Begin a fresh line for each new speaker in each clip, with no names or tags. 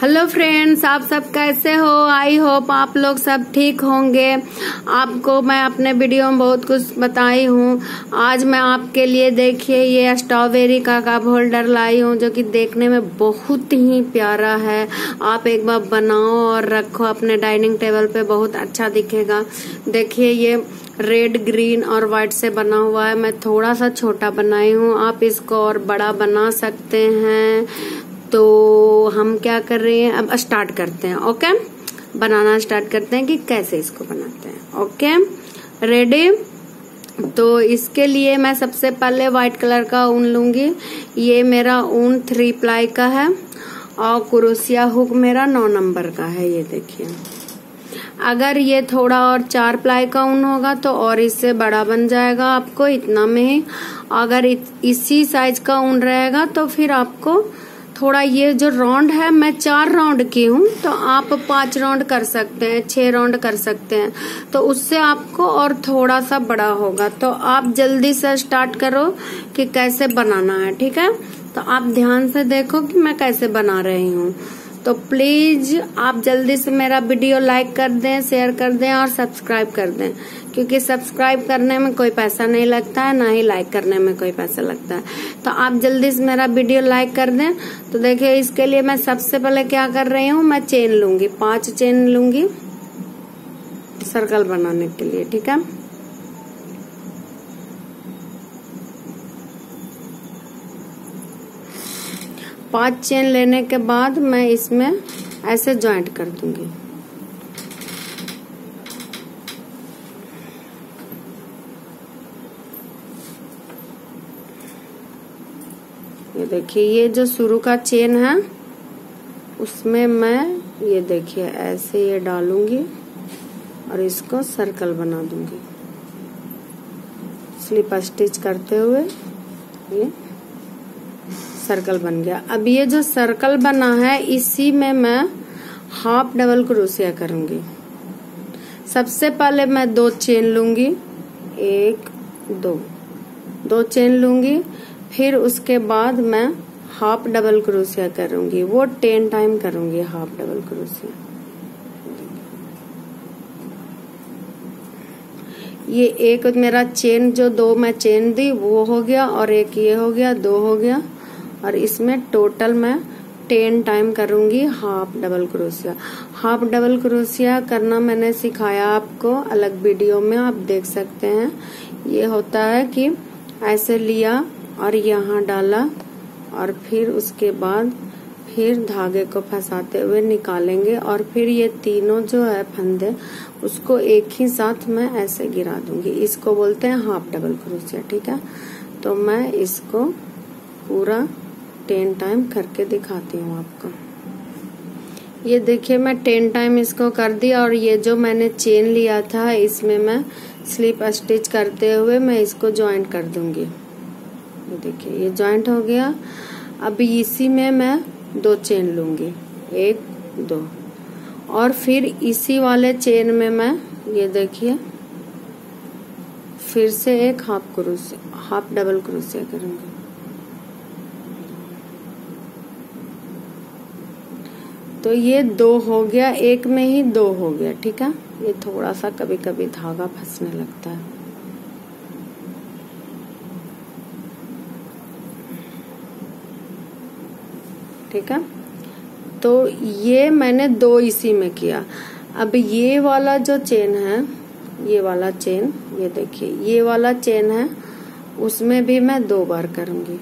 Hello friends आप सब कैसे हो? आई होप आप लोग सब ठीक होंगे। आपको मैं अपने वीडियो में बहुत कुछ बताई हूँ। आज मैं आपके लिए देखिए, ये स्ट्रॉबेरी का कप होल्डर लाई हूँ, जो कि देखने में बहुत ही प्यारा है। आप एक बार बनाओ और रखो, अपने डाइनिंग टेबल पे बहुत अच्छा दिखेगा। देखिए, ये रेड ग्रीन और व्हाइट से बना हुआ है। मैं थोड़ा सा छोटा बनाई हूँ। आप इसको और बड़ा बना सकते हैं। तो हम क्या कर रहे हैं? अब स्टार्ट करते हैं ओके बनाना स्टार्ट करते हैं कि कैसे इसको बनाते हैं ओके रेडी तो इसके लिए मैं सबसे पहले व्हाइट कलर का ऊन लूँगी। ये मेरा ऊन थ्री प्लाई का है और क्रोसिया हुक मेरा नौ नंबर का है, ये देखिए। अगर ये थोड़ा और चार प्लाई का ऊन होगा तो और इससे बड़ा बन जाएगा आपको इतना में ही। अगर इसी साइज़ का ऊन रहेगा तो फिर आपको थोड़ा ये जो राउंड है, मैं चार राउंड की हूँ तो आप पाँच राउंड कर सकते हैं, छह राउंड कर सकते हैं। तो उससे आपको और थोड़ा सा बड़ा होगा। तो आप जल्दी से स्टार्ट करो कि कैसे बनाना है, ठीक है? तो आप ध्यान से देखो कि मैं कैसे बना रही हूँ। तो प्लीज़ आप जल्दी से मेरा वीडियो लाइक कर दें, शेयर कर दें और सब्सक्राइब कर दें। क्योंकि सब्सक्राइब करने में कोई पैसा नहीं लगता है, ना ही लाइक करने में कोई पैसा लगता है। तो आप जल्दी से मेरा वीडियो लाइक कर दें। तो देखिए, इसके लिए मैं सबसे पहले क्या कर रही हूँ, मैं चेन लूँगी, पाँच चेन लूँगी सर्कल बनाने के लिए, ठीक है? पाँच चेन लेने के बाद मैं इसमें ऐसे ज्वाइंट कर दूँगी। ये देखिए, ये जो शुरू का चेन है, उसमें मैं, ये देखिए, ऐसे ये डालूँगी और इसको सर्कल बना दूँगी। स्लिप स्टिच करते हुए, ये सर्कल बन गया। अब ये जो सर्कल बना है, इसी में मैं हाफ़ डबल क्रोशिया करूँगी। सबसे पहले मैं दो चेन लूँगी। एक, दो। दो चेन लूँगी। फिर उसके बाद मैं हाफ़ डबल क्रोशिया करूँगी। वो टेन टाइम करूँगी हाफ़ डबल क्रोशिया ये एक मेरा चेन जो दो मैं चेन दी, वो हो गया और एक ये हो गया, दो हो गया। और इसमें टोटल मैं टेन टाइम करूँगी half double crochet half double crochet करना मैंने सिखाया आपको अलग वीडियो में, आप देख सकते हैं। ये होता है कि ऐसे लिया और यहाँ डाला और फिर उसके बाद फिर धागे को फंसाते हुए निकालेंगे और फिर ये तीनों जो है फंदे, उसको एक ही साथ मैं ऐसे गिरा दूँगी। इसको बोलते हैं हाफ़ डबल क्रोशिया ठीक है? तो मैं इसको पूरा टेन टाइम करके दिखाती हूँ आपको। ये देखिए, मैं टेन टाइम इसको कर दिया और ये जो मैंने चेन लिया था, इसमें मैं स्लिप स्टिच करते हुए मैं इसको ज्वाइंट कर दूँगी। ये देखिए, ये ज्वाइंट हो गया। अब इसी में मैं दो चेन लूँगी। एक, दो। और फिर इसी वाले चेन में मैं, ये देखिए, फिर से एक हाफ़ क्रूस हाफ़ डबल क्रोशिया करूँगी। तो ये दो हो गया, एक में ही दो हो गया, ठीक है? ये थोड़ा सा कभी कभी धागा फंसने लगता है। ठीक है? तो ये मैंने दो इसी में किया। अब ये वाला जो चेन है, ये वाला चेन, ये देखिए, ये वाला चेन है, उसमें भी मैं दो बार करूँगी।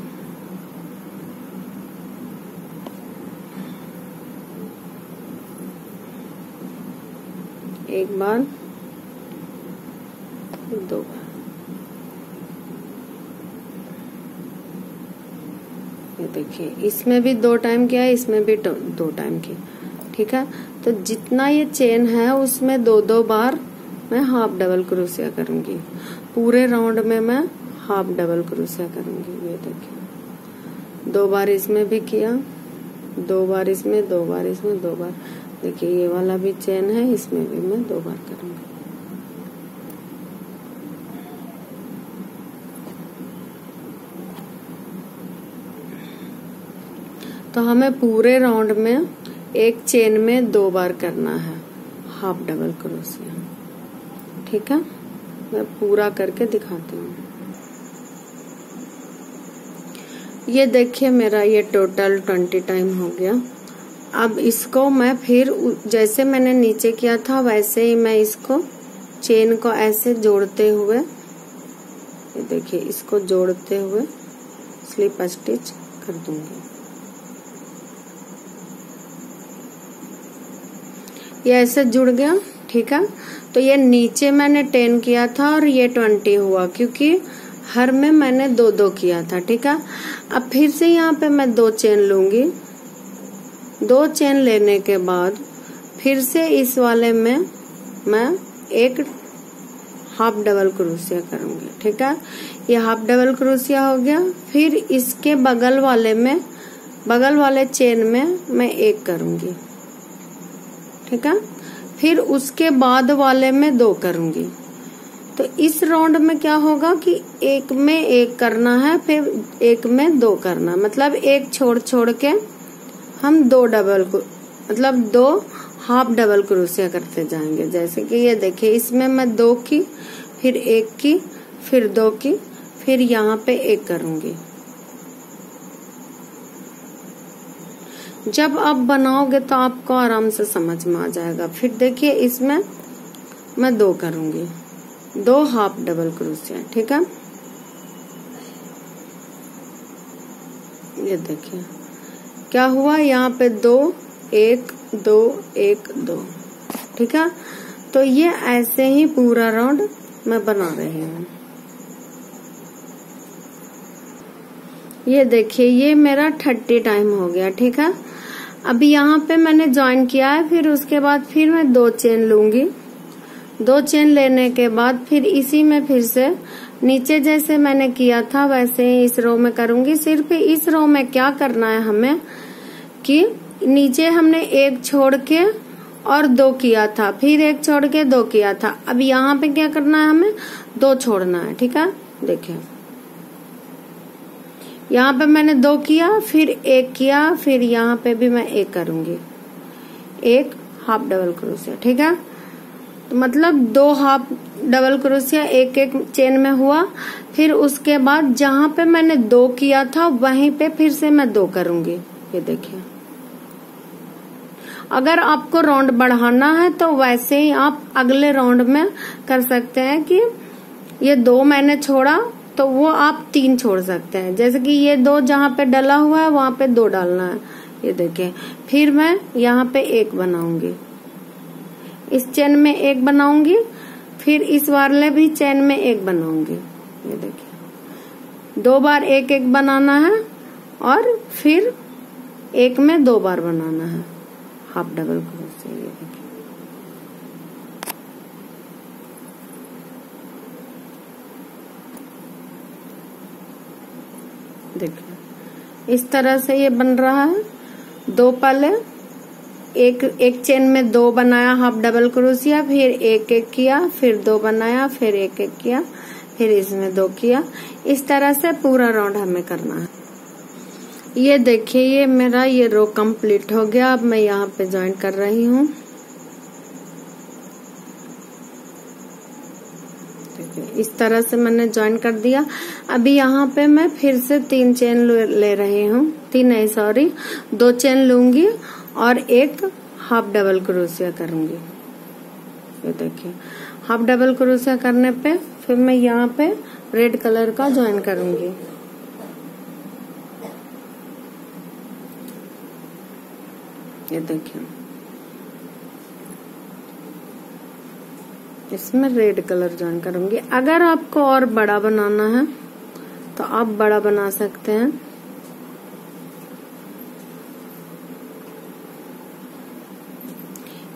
एक बार। दो। बार ये देखिए, इसमें भी दो टाइम किया है, इसमें भी दो टाइम किया। ठीक है? तो जितना ये चेन है, उसमें दो दो बार मैं हाफ़ डबल क्रोशिया करूँगी। पूरे राउंड में मैं हाफ़ डबल क्रोशिया करूँगी। ये देखिए। दो बार इसमें भी किया, दो बार इसमें, दो बार इसमें, दो बार। देखिए, ये वाला भी चेन है, इसमें भी मैं दो बार करूँगी। तो हमें पूरे राउंड में एक चेन में दो बार करना है, हाफ़ डबल क्रोशिया ठीक है? मैं पूरा करके दिखाती हूँ। ये देखिए मेरा ये टोटल ट्वेंटी टाइम हो गया। अब इसको मैं फिर जैसे मैंने नीचे किया था, वैसे ही मैं इसको चेन को ऐसे जोड़ते हुए, ये देखिए, इसको जोड़ते हुए स्लिप स्टिच कर दूँगी। ये ऐसे जुड़ गया, ठीक है? तो ये नीचे मैंने टेन किया था और ये ट्वेंटी हुआ, क्योंकि हर में मैंने दो दो किया था, ठीक है? अब फिर से यहाँ पे मैं दो चेन लूँगी। दो चेन लेने के बाद फिर से इस वाले में मैं एक हाफ़ डबल क्रोशिया करूँगी, ठीक है? ये हाफ़ डबल क्रोशिया हो गया, फिर इसके बगल वाले में, बगल वाले चेन में मैं एक करूँगी, ठीक है? फिर उसके बाद वाले में दो करूँगी। तो इस राउंड में क्या होगा कि एक में एक करना है, फिर एक में दो करना मतलब एक छोड़ छोड़ के हम दो डबल मतलब दो हाफ़ डबल क्रोशिया करते जाएँगे। जैसे कि ये देखिए, इसमें मैं दो की, फिर एक की, फिर दो की, फिर यहाँ पे एक करूँगी। जब आप बनाओगे तो आपको आराम से समझ में आ जाएगा। फिर देखिए, इसमें मैं दो करूँगी। दो हाफ़ डबल क्रोशिया, ठीक है? ये देखिए। क्या हुआ? यहाँ पे दो, एक दो एक, दो। ठीक है? तो ये ऐसे ही पूरा राउंड मैं बना रही हूँ। ये देखिए, ये मेरा थर्टी टाइम हो गया, ठीक है? अभी यहाँ पे मैंने ज्वाइन किया है, फिर उसके बाद फिर मैं दो चेन लूँगी। दो चेन लेने के बाद फिर इसी में फिर से नीचे जैसे मैंने किया था, वैसे ही इस रो में करूँगी। सिर्फ़ इस रो में क्या करना है हमें? कि नीचे हमने एक छोड़ के और दो किया था। फिर एक छोड़ के दो किया था। अब यहाँ पे क्या करना है हमें? दो छोड़ना है, ठीक है? देखिए। यहाँ पे मैंने दो किया, फिर एक किया, फिर यहाँ पे भी मैं एक करूँगी। एक हाफ़ डबल क्रोशिया ठीक है? तो मतलब दो हाफ़ डबल क्रोशिया एक एक चेन में हुआ। फिर उसके बाद जहाँ पे मैंने दो किया था, वहीं पे फिर से मैं दो करूँगी। ये देखिए। अगर आपको राउंड बढ़ाना है तो वैसे ही आप अगले राउंड में कर सकते हैं कि ये दो मैंने छोड़ा तो वो आप तीन छोड़ सकते हैं। जैसे कि ये दो जहाँ पे डला हुआ है, वहाँ पे दो डालना है। ये देखिए। फिर मैं यहाँ पे एक बनाऊँगी। इस चेन में एक बनाऊँगी फिर इस वाले भी चैन में एक बनाऊँगी। ये देखिए। दो बार एक एक बनाना है और फिर एक में दो बार बनाना है। हाफ़ डबल क्रोशिया ये देखिए। देखिए। इस तरह से ये बन रहा है। दो पले एक एक चेन में दो बनाया हाफ़ डबल क्रोशिया फिर एक एक किया, फिर दो बनाया, फिर एक एक किया, फिर इसमें दो किया। इस तरह से पूरा राउंड हमें करना है। ये देखिए, ये मेरा, ये रो कंप्लीट हो गया। अब मैं यहाँ पे ज्वाइन कर रही हूँ। इस तरह से मैंने ज्वाइन कर दिया। अभी यहाँ पे मैं फिर से तीन चेन ले रही हूँ। तीन नहीं सॉरी दो चेन लूँगी और एक हाफ़ डबल क्रोशिया करूँगी। ये देखिए, हाफ़ डबल क्रोशिया करने पे फिर मैं यहाँ पे रेड कलर का ज्वाइन करूँगी। ये देखिए, इसमें रेड कलर ज्वाइन करूँगी। अगर आपको और बड़ा बनाना है तो आप बड़ा बना सकते हैं।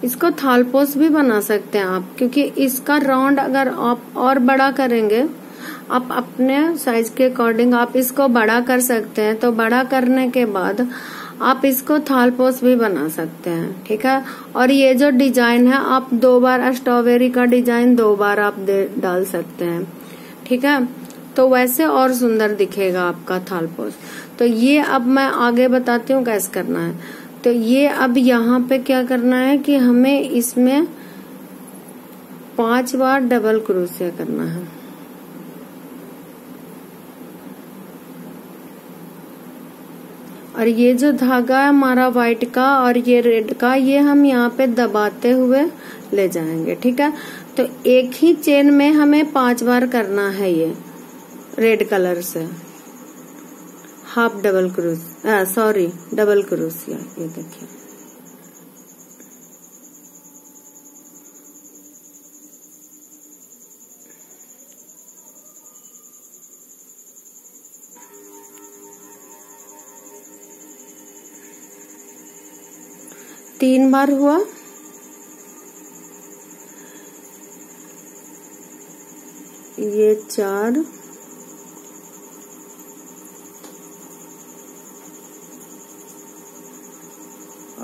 इसको थालपोस भी बना सकते हैं आप, क्योंकि इसका राउंड अगर आप और बड़ा करेंगे, आप अपने साइज़ के अकॉर्डिंग आप इसको बड़ा कर सकते हैं तो बड़ा करने के बाद आप इसको थालपोस भी बना सकते हैं, ठीक है? और ये जो डिज़ाइन है, आप दो बार स्ट्रॉबेरी का डिज़ाइन दो बार आप डाल सकते हैं, ठीक है? तो वैसे और सुंदर दिखेगा आपका थालपोस। तो ये अब मैं आगे बताती हूँ कैसे करना है। तो ये अब यहाँ पे क्या करना है कि हमें इसमें पाँच बार डबल क्रोशिया करना है। और ये जो धागा है हमारा व्हाइट का और ये रेड का, ये हम यहाँ पे दबाते हुए ले जाएँगे, ठीक है? तो एक ही चेन में हमें पाँच बार करना है ये रेड कलर से। Half double crochet sorry double crochet ये देखिए तीन बार हुआ। ये चार।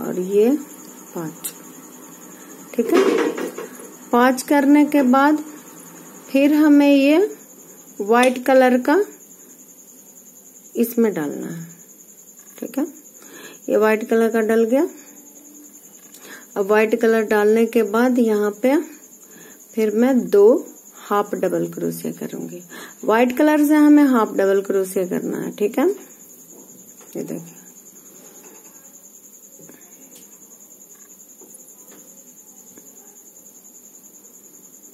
और ये पाँच। ठीक है? पाँच करने के बाद फिर हमें ये व्हाइट कलर का इसमें डालना है। ठीक है? ये व्हाइट कलर का डल गया। अब व्हाइट कलर डालने के बाद यहाँ पे फिर मैं दो हाफ़ डबल क्रोशिया करूँगी। व्हाइट कलर से हमें हाफ़ डबल क्रोशिया करना है, ठीक है? ये देखिए।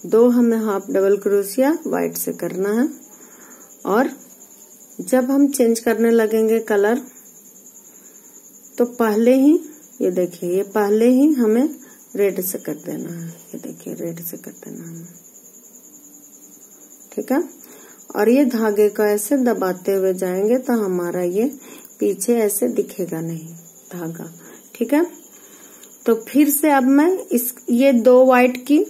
दो हमें हाफ़ डबल क्रोशिया व्हाइट से करना है। और जब हम चेंज करने लगेंगे कलर तो पहले ही, ये देखिए, ये पहले ही हमें रेड से कर देना है। ये देखिए रेड से कर देना हमें। ठीक है? और ये धागे को ऐसे दबाते हुए जाएँगे तो हमारा ये पीछे ऐसे दिखेगा नहीं, धागा। ठीक है? तो फिर से अब मैं इस, ये दो व्हाइट की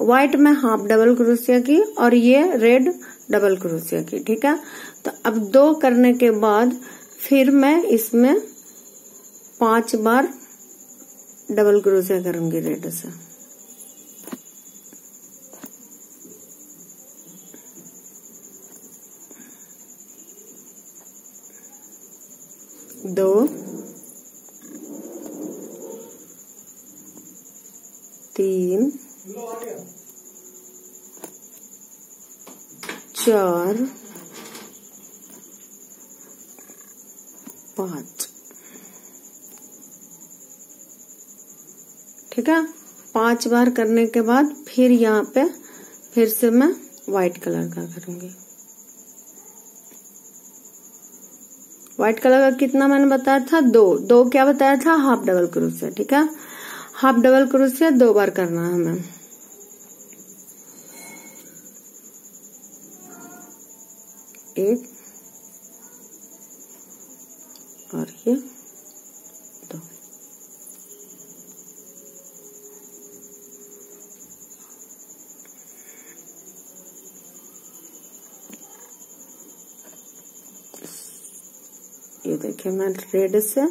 व्हाइट में हाफ़ डबल क्रोशिया की और ये रेड डबल क्रोशिया की, ठीक है? तो अब दो करने के बाद फिर मैं इसमें पाँच बार डबल क्रोशिया करूँगी रेड से। दो। तीन। चार, पाँच। ठीक है? पाँच बार करने के बाद फिर यहाँ पे, फिर से मैं व्हाइट कलर का करूँगी। व्हाइट कलर का कितना मैंने बताया था? दो। दो क्या बताया था? हाफ़ डबल क्रोशिया ठीक है? हाफ़ डबल क्रोशिया दो बार करना है हमें एक और ये मैं रेड से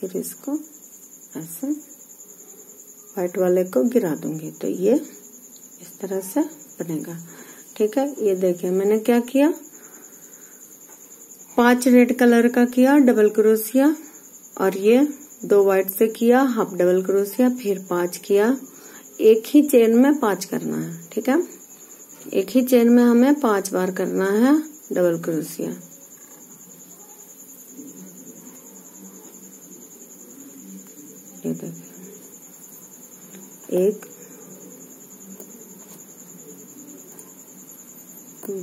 फिर इसको ऐसे व्हाइट वाले को गिरा दूँगी। तो ये इस तरह से बनेगा। ठीक है, ये देखिए मैंने क्या किया? पाँच रेड कलर का किया डबल क्रोसिया और ये दो व्हाइट से किया हाफ़ डबल क्रोसिया फिर पाँच किया। एक ही चेन में पाँच करना है। ठीक है? एक ही चेन में हमें पाँच बार करना है डबल क्रोशिया ये देखिए एक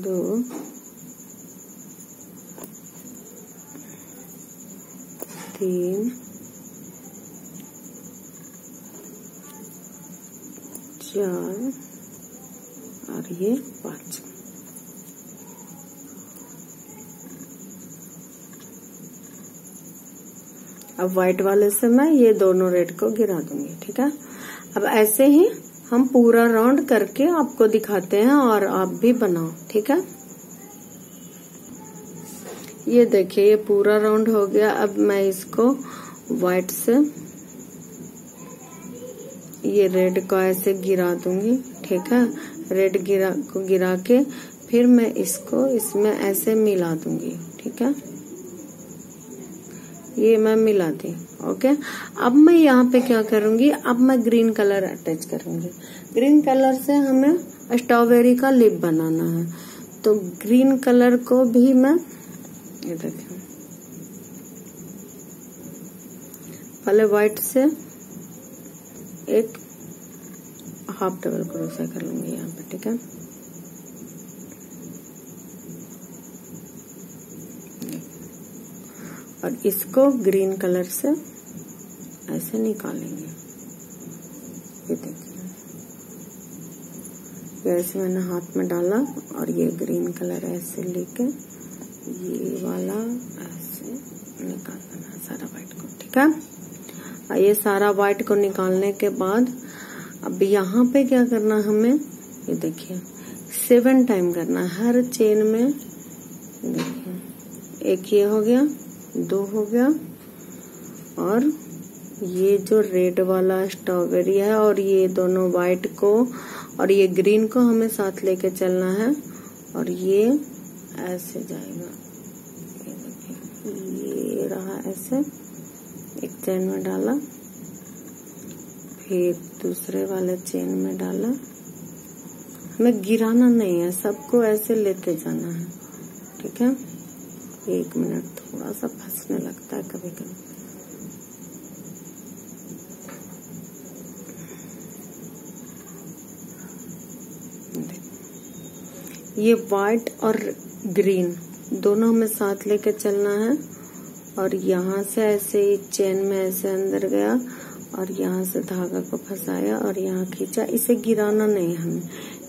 दो तीन चार और ये पाँच। अब व्हाइट वाले से मैं ये दोनों रेड को गिरा दूँगी, ठीक है? अब ऐसे ही हम पूरा राउंड करके आपको दिखाते हैं और आप भी बनाओ, ठीक है? ये देखिए, ये पूरा राउंड हो गया। अब मैं इसको व्हाइट से ये रेड को ऐसे गिरा दूँगी, ठीक है? रेड गिरा को गिरा के फिर मैं इसको इसमें ऐसे मिला दूँगी, ठीक है? ये मैं मिला दी ओके अब मैं यहाँ पे क्या करूँगी? अब मैं ग्रीन कलर अटैच करूँगी। ग्रीन कलर से हमें स्ट्रॉबेरी का लिप बनाना है। तो ग्रीन कलर को भी मैं, ये देखिए। पहले व्हाइट से एक हाफ़ टेबल क्रोसा कर लूँगी यहाँ पे, ठीक है? और इसको ग्रीन कलर से ऐसे निकालेंगे। ये देखिए। ये ऐसे मैंने हाथ में डाला और ये ग्रीन कलर ऐसे लेके ये वाला ऐसे निकाल देना सारा व्हाइट को, ठीक है? और ये सारा व्हाइट को निकालने के बाद अब यहाँ पे क्या करना हमें? ये देखिए सेवन टाइम करना हर चेन में, देखिए, एक ये हो गया दो हो गया। और ये जो रेड वाला स्ट्रॉबेरी है और ये दोनों व्हाइट को और ये ग्रीन को हमें साथ लेके चलना है। और ये ऐसे जाएगा। ये देखिए, ये रहा ऐसे, एक चेन में डाला, फिर दूसरे वाले चेन में डाला। हमें गिराना नहीं है, सबको ऐसे लेते जाना है, ठीक है? एक मिनट थोड़ा सा फंसने लगता है कभी कभी ये व्हाइट और ग्रीन दोनों हमें साथ लेके चलना है और यहाँ से ऐसे ही चेन में ऐसे अंदर गया और यहाँ से धागा को फंसाया और यहाँ खींचा। इसे गिराना नहीं हमें,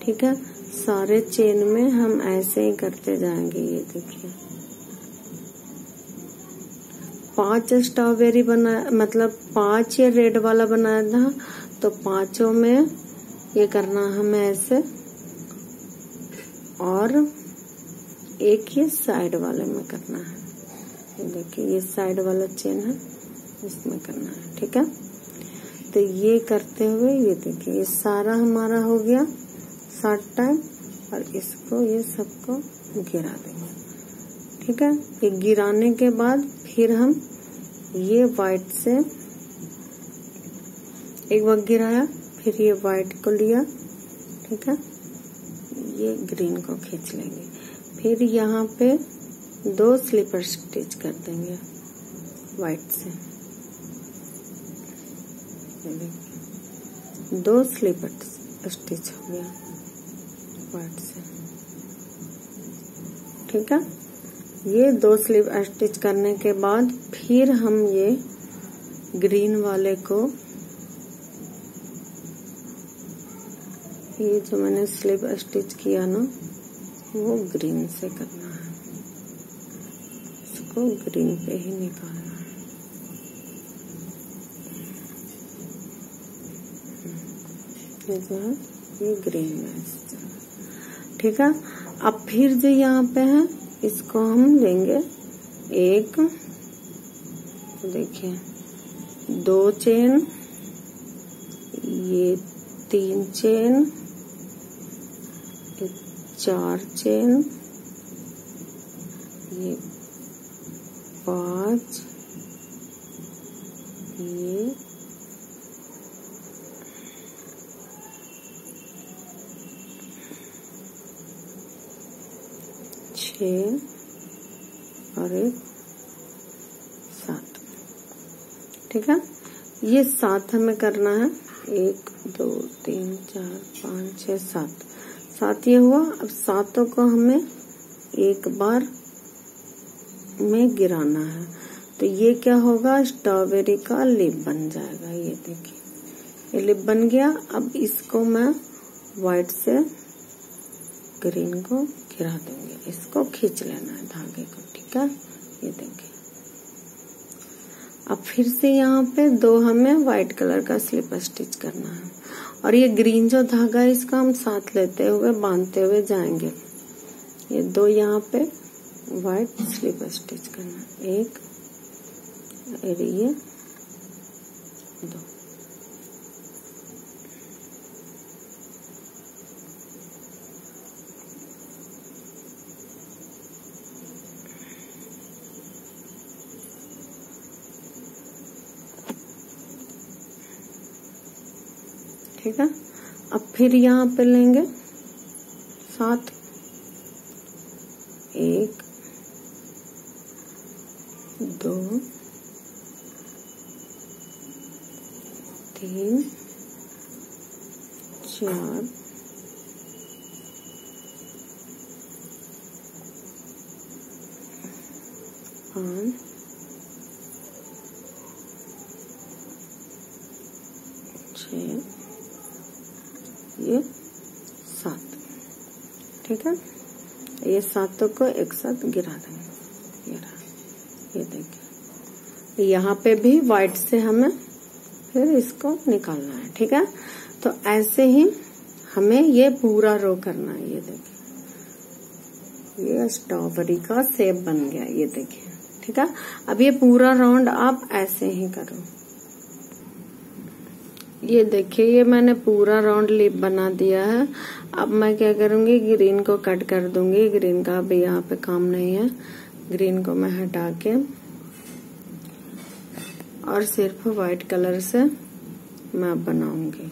ठीक है? सारे चेन में हम ऐसे ही करते जाएँगे, ये देखिए। पाँच स्ट्रॉबेरी बना मतलब पाँच ये रेड वाला बनाया था तो पाँचों में ये करना हमें ऐसे, और एक ये साइड वाले में करना है। देखिए, ये साइड वाला चेन है, इसमें करना है, ठीक है? तो ये करते हुए, ये देखिए, ये सारा हमारा हो गया सात टाइम, और इसको, ये सबको गिरा देंगे, ठीक है? ये गिराने के बाद फिर हम ये व्हाइट से एक बार गिराया, फिर ये व्हाइट को लिया, ठीक है? ये ग्रीन को खींच लेंगे। फिर यहाँ पे दो स्लीपर स्टिच कर देंगे व्हाइट से। दो स्लीपर स्टिच हो गया व्हाइट से। ठीक है? ये दो स्लीव स्टिच करने के बाद फिर हम ये ग्रीन वाले को ये जो मैंने स्लीव स्टिच किया ना, वो ग्रीन से करना है। इसको ग्रीन पे ही निकालना है। ये जो है, ये ग्रीन में ठीक है? अब फिर जो यहाँ पे है इसको हम लेंगे एक, देखिए, दो चेन, ये तीन चेन, ये चार चेन, ये पाँच, ये छ और एक सात। ठीक है? ये सात हमें करना है। एक, दो, तीन, चार, पाँच छ सात। सात ये हुआ। अब सातों को हमें एक बार में गिराना है। तो ये क्या होगा? स्ट्रॉबेरी का लिप बन जाएगा। ये देखिए, ये लिप बन गया। अब इसको मैं व्हाइट से ग्रीन को गिरा देंगे। इसको खींच लेना है धागे को, ठीक है? ये देखिए अब फिर से यहाँ पे दो हमें व्हाइट कलर का स्लिप स्टिच करना है। और ये ग्रीन जो धागा है, इसका हम साथ लेते हुए, बांधते हुए जाएँगे। ये दो यहाँ पे व्हाइट स्लिप स्टिच करना एक ये दो। ठीक है? अब फिर यहाँ पे लेंगे सात एक दो तीन चार पाँच छ ये सात ठीक है ये सातों को एक साथ गिरा देंगे। गिरा। ये देखिए। यहाँ पे भी व्हाइट से हमें फिर इसको निकालना है, ठीक है? तो ऐसे ही हमें ये पूरा रो करना है, ये देखिए। ये स्ट्रॉबेरी का सेब बन गया, ये देखिए, ठीक है? अब ये पूरा राउंड आप ऐसे ही करो। ये देखिए, ये मैंने पूरा राउंड लिप बना दिया है। अब मैं क्या करूँगी ग्रीन को कट कर दूँगी। ग्रीन का अभी यहाँ पे काम नहीं है। ग्रीन को मैं हटा के और सिर्फ़ व्हाइट कलर से मैं बनाऊँगी।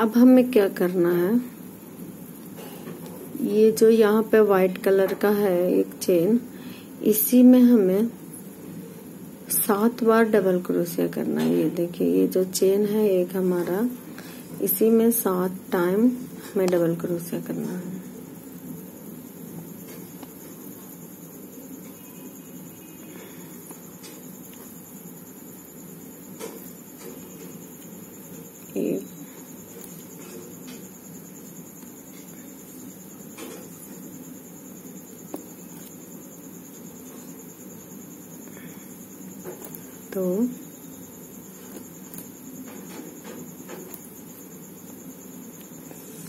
अब हमें क्या करना है? ये जो यहाँ पे व्हाइट कलर का है एक चेन इसी में हमें सात बार डबल क्रोशिया करना है। ये देखिए, ये जो चेन है, एक हमारा, इसी में सात टाइम हमें डबल क्रोशिया करना है एक दो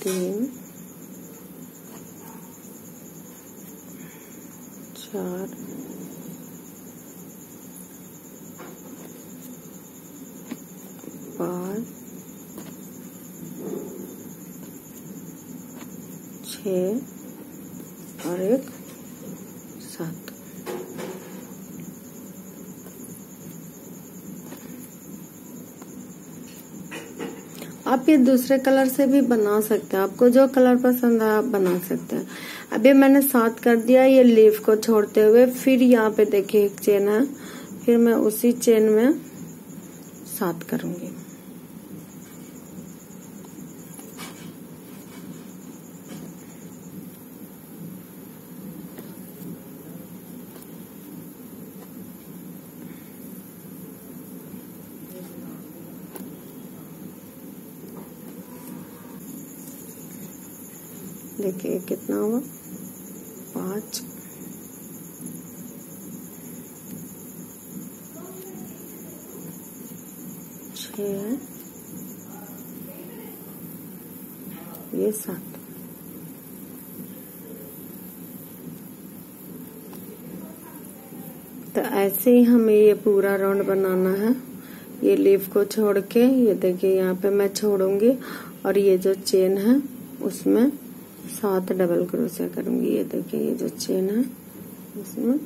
तीन चार पाँच और एक सात। आप ये दूसरे कलर से भी बना सकते हैं। आपको जो कलर पसंद है, आप बना सकते हैं। अभी मैंने सात कर दिया, ये लीफ को छोड़ते हुए फिर यहाँ पे देखिए एक चेन है। फिर मैं उसी चेन में सात करूँगी। देखिए कितना हुआ? पाँच। ये सात। तो ऐसे ही हमें ये पूरा राउंड बनाना है। ये लीफ को छोड़ के, ये देखिए यहाँ पे मैं छोड़ूँगी और ये जो चेन है, उसमें सात डबल क्रोशिया करूँगी। ये देखिए ये जो चेन है, इसमें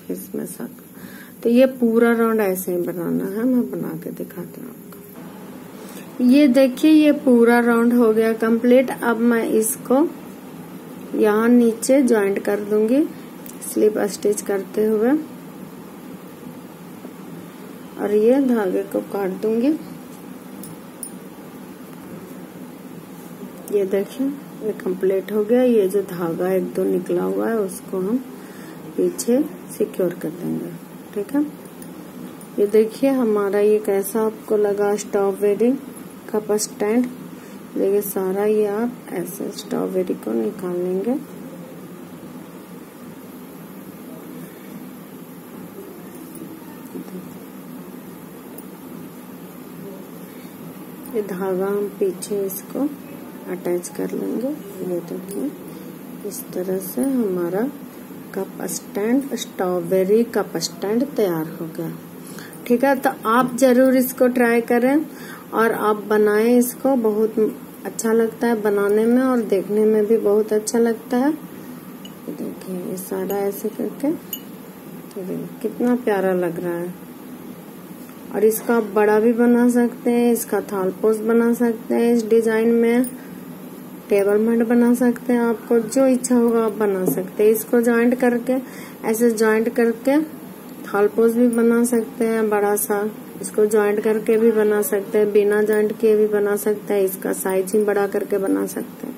फिर इसमें सात तो ये पूरा राउंड ऐसे ही बनाना है, मैं बना के दिखाती हूँ आपको। ये देखिए, ये पूरा राउंड हो गया कंप्लीट अब मैं इसको यहाँ नीचे ज्वाइंट कर दूँगी स्लिप स्टिच करते हुए। और ये धागे को काट दूँगी। ये देखिए कंप्लीट हो गया। ये जो धागा एक दो निकला हुआ है, उसको हम पीछे सिक्योर कर देंगे। ठीक है? ये देखिए, हमारा ये कैसा आपको लगा स्ट्रॉबेरी कप स्टैंड देखिए, सारा ये आप ऐसे स्ट्रॉबेरी को निकाल लेंगे। ये धागा हम पीछे इसको अटैच कर लेंगे। ये देखिए, इस तरह से हमारा cup stand strawberry cup stand तैयार हो गया। ठीक है तो आप ज़रूर इसको ट्राई करें और आप बनाएँ इसको। बहुत अच्छा लगता है बनाने में और देखने में भी बहुत अच्छा लगता है। देखिए, ये सारा ऐसे करके कितना प्यारा लग रहा है। और इसका आप बड़ा भी बना सकते हैं, इसका थाल पोस्ट बना सकते हैं इस डिज़ाइन में। टेबल मैट बना सकते हैं आपको, जो इच्छा होगा आप बना सकते हैं। इसको ज्वाइंट करके, ऐसे ज्वाइंट करके थाल पोस्ट भी बना सकते हैं, बड़ा सा। इसको ज्वाइंट करके भी बना सकते हैं, बिना ज्वाइंट किए भी बना सकते हैं, इसका साइज़ ही बड़ा करके बना सकते हैं।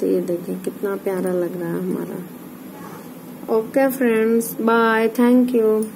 तो ये देखिए, कितना प्यारा लग रहा है हमारा। Okay friends bye thank you